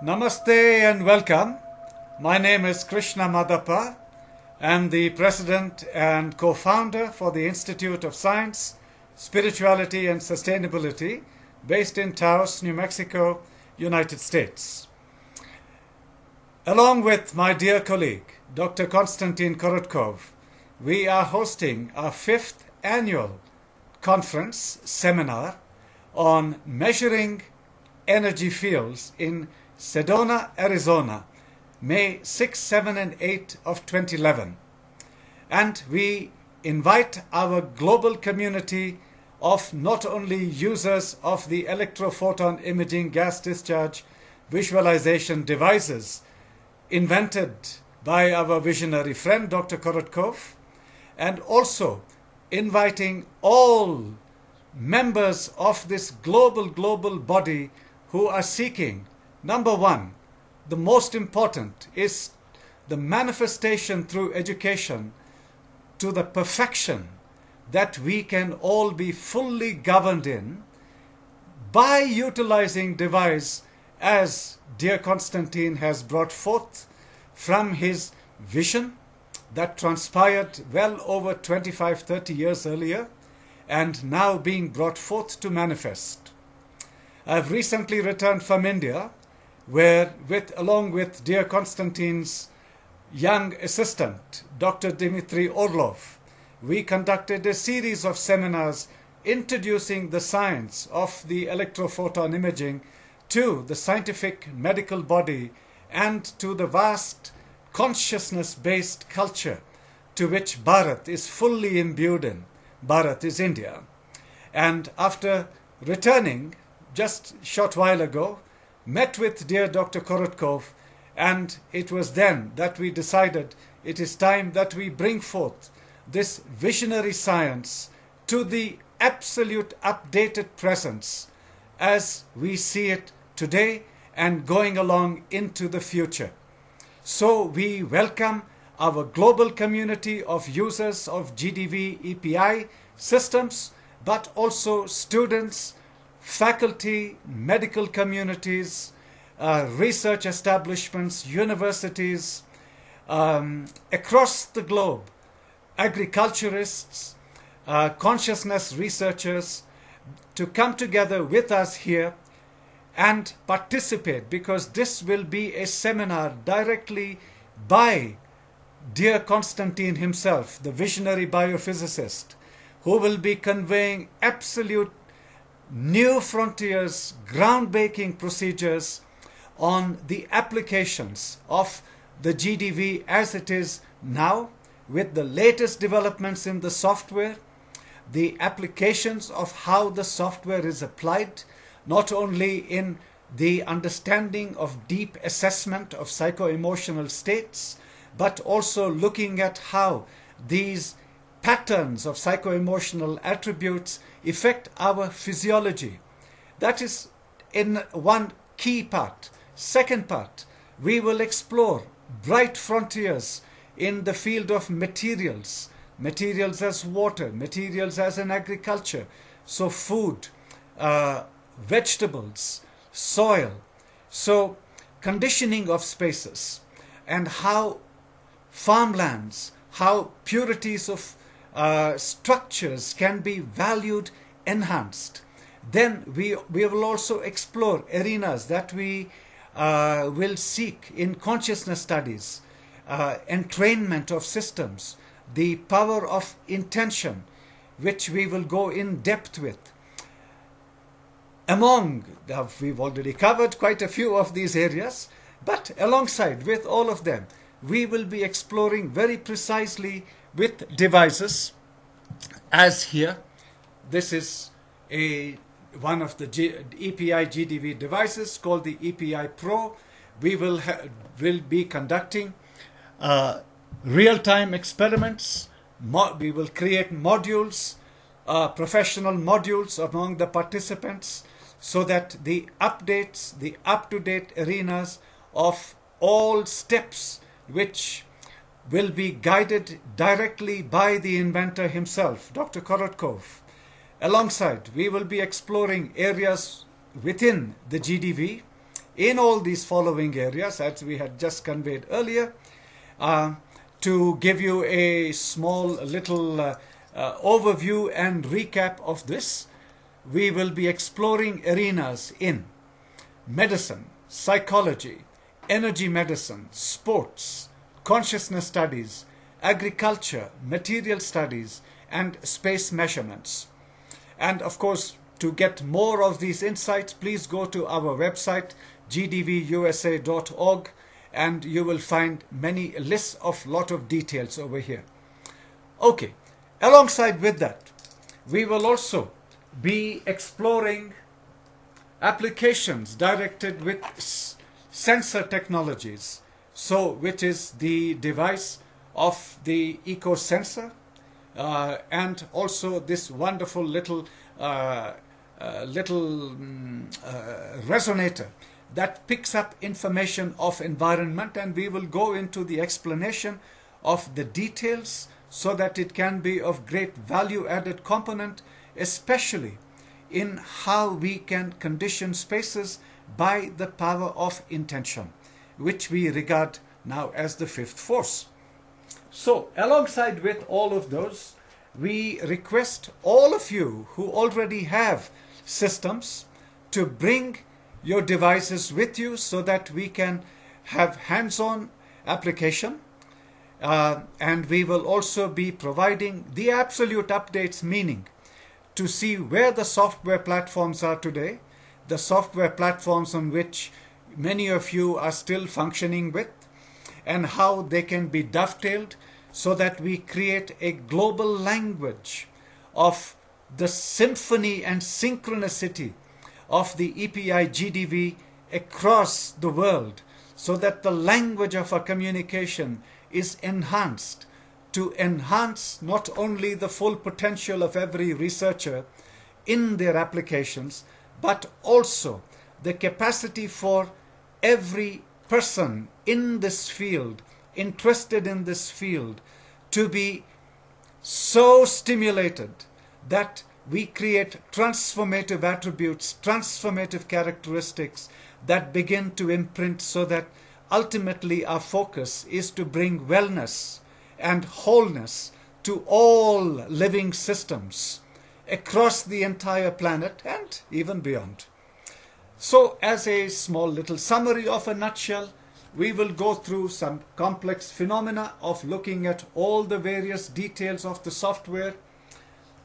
Namaste and welcome. My name is Krishna Madappa. I'm the president and co founder for the Institute of Science, Spirituality and Sustainability based in Taos, New Mexico, United States. Along with my dear colleague, Dr. Konstantin Korotkov, we are hosting our fifth annual conference seminar on measuring energy fields in Sedona, Arizona, May 6, 7, and 8 of 2011. And we invite our global community of not only users of the electrophoton imaging gas discharge visualization devices invented by our visionary friend Dr. Korotkov, and also inviting all members of this global, global body who are seeking Number one, the most important is the manifestation through education to the perfection that we can all be fully governed in by utilizing device as dear Konstantin has brought forth from his vision that transpired well over 25 30 years earlier and now being brought forth to manifest. I've recently returned from India where with along with dear Konstantin's young assistant, Dr. Dmitry Orlov, we conducted a series of seminars introducing the science of the electrophoton imaging to the scientific medical body and to the vast consciousness-based culture to which Bharat is fully imbued in. Bharat is India. And after returning just short while ago, met with dear Dr. Korotkov, and it was then that we decided it is time that we bring forth this visionary science to the absolute updated presence as we see it today and going along into the future. So we welcome our global community of users of GDV EPI systems, but also students, faculty, medical communities, uh, research establishments, universities um, across the globe, agriculturists, uh, consciousness researchers to come together with us here and participate because this will be a seminar directly by dear Konstantin himself, the visionary biophysicist, who will be conveying absolute new frontiers, groundbreaking procedures on the applications of the GDV as it is now with the latest developments in the software, the applications of how the software is applied, not only in the understanding of deep assessment of psycho-emotional states, but also looking at how these patterns of psycho-emotional attributes affect our physiology. That is in one key part. Second part, we will explore bright frontiers in the field of materials, materials as water, materials as in agriculture, so food, uh, vegetables, soil, so conditioning of spaces, and how farmlands, how purities of uh, structures can be valued, enhanced. Then we, we will also explore arenas that we uh, will seek in consciousness studies, uh, entrainment of systems, the power of intention, which we will go in depth with. Among, we've already covered quite a few of these areas, but alongside with all of them, we will be exploring very precisely with devices as here. This is a one of the G, EPI GDV devices called the EPI Pro. We will will be conducting uh, real-time experiments. We will create modules uh, professional modules among the participants so that the updates the up-to-date arenas of all steps which will be guided directly by the inventor himself, Dr. Korotkov. Alongside, we will be exploring areas within the GDV in all these following areas, as we had just conveyed earlier. Uh, to give you a small little uh, uh, overview and recap of this, we will be exploring arenas in medicine, psychology, energy medicine, sports, consciousness studies, agriculture, material studies, and space measurements. And of course, to get more of these insights, please go to our website, gdvusa.org, and you will find many lists of lot of details over here. Okay, alongside with that, we will also be exploring applications directed with sensor technologies. So, which is the device of the eco sensor uh, and also this wonderful little uh, uh, little um, resonator that picks up information of environment and we will go into the explanation of the details so that it can be of great value added component especially in how we can condition spaces by the power of intention which we regard now as the fifth force. So, alongside with all of those, we request all of you who already have systems to bring your devices with you so that we can have hands-on application. Uh, and we will also be providing the absolute updates meaning to see where the software platforms are today the software platforms on which many of you are still functioning with and how they can be dovetailed so that we create a global language of the symphony and synchronicity of the EPI GDV across the world so that the language of our communication is enhanced to enhance not only the full potential of every researcher in their applications but also the capacity for every person in this field, interested in this field, to be so stimulated that we create transformative attributes, transformative characteristics that begin to imprint so that ultimately our focus is to bring wellness and wholeness to all living systems across the entire planet and even beyond. So, as a small little summary of a nutshell, we will go through some complex phenomena of looking at all the various details of the software.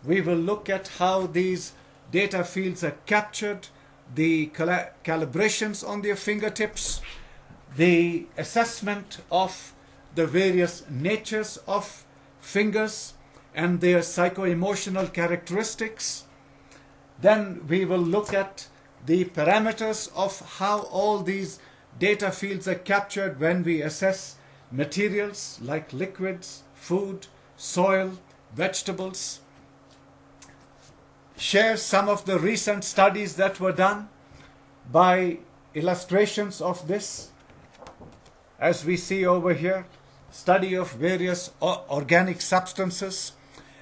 We will look at how these data fields are captured, the calibrations on their fingertips, the assessment of the various natures of fingers and their psycho-emotional characteristics. Then we will look at the parameters of how all these data fields are captured when we assess materials like liquids, food, soil, vegetables. Share some of the recent studies that were done by illustrations of this. As we see over here, study of various organic substances,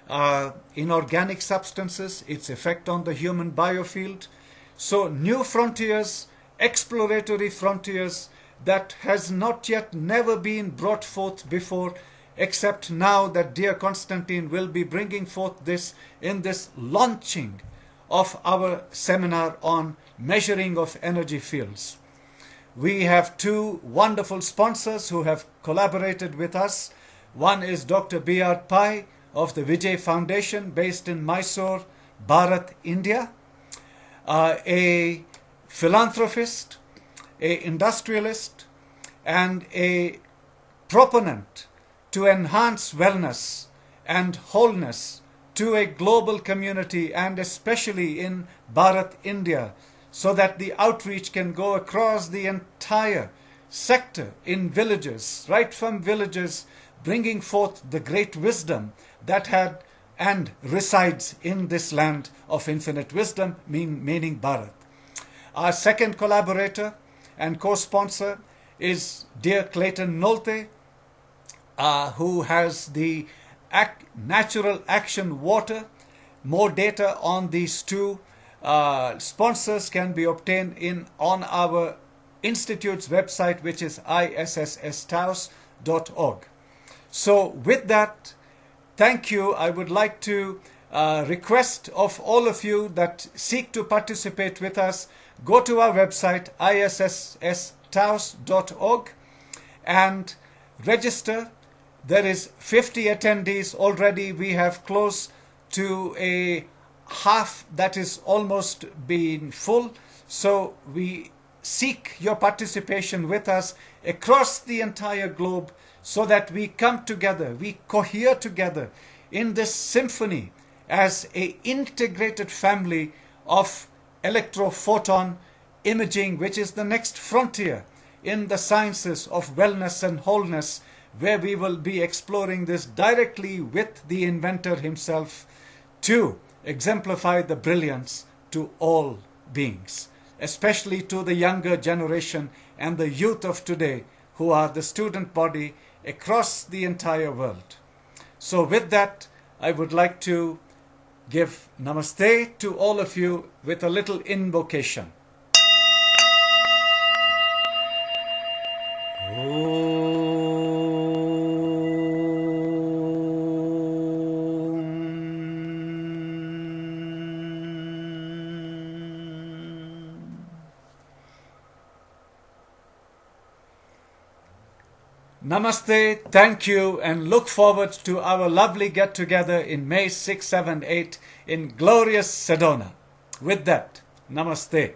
uh, inorganic substances, its effect on the human biofield, so new frontiers, exploratory frontiers that has not yet never been brought forth before except now that dear Konstantin will be bringing forth this in this launching of our seminar on measuring of energy fields. We have two wonderful sponsors who have collaborated with us. One is Dr. B.R. Pai of the Vijay Foundation based in Mysore, Bharat, India uh, a philanthropist, a industrialist, and a proponent to enhance wellness and wholeness to a global community and especially in Bharat, India, so that the outreach can go across the entire sector in villages, right from villages, bringing forth the great wisdom that had and resides in this land of infinite wisdom, mean, meaning Bharat. Our second collaborator and co-sponsor is dear Clayton Nolte, uh, who has the ac natural action water. More data on these two uh, sponsors can be obtained in on our institute's website, which is issstaos.org. So, with that, thank you. I would like to uh, request of all of you that seek to participate with us, go to our website, issstaos.org, and register. There is 50 attendees already. We have close to a half that is almost being full. So we seek your participation with us across the entire globe so that we come together, we cohere together in this symphony as a integrated family of electrophoton imaging, which is the next frontier in the sciences of wellness and wholeness, where we will be exploring this directly with the inventor himself to exemplify the brilliance to all beings, especially to the younger generation and the youth of today who are the student body across the entire world. So, with that, I would like to give namaste to all of you with a little invocation. Namaste, thank you, and look forward to our lovely get together in May 6, 7, 8 in glorious Sedona. With that, Namaste.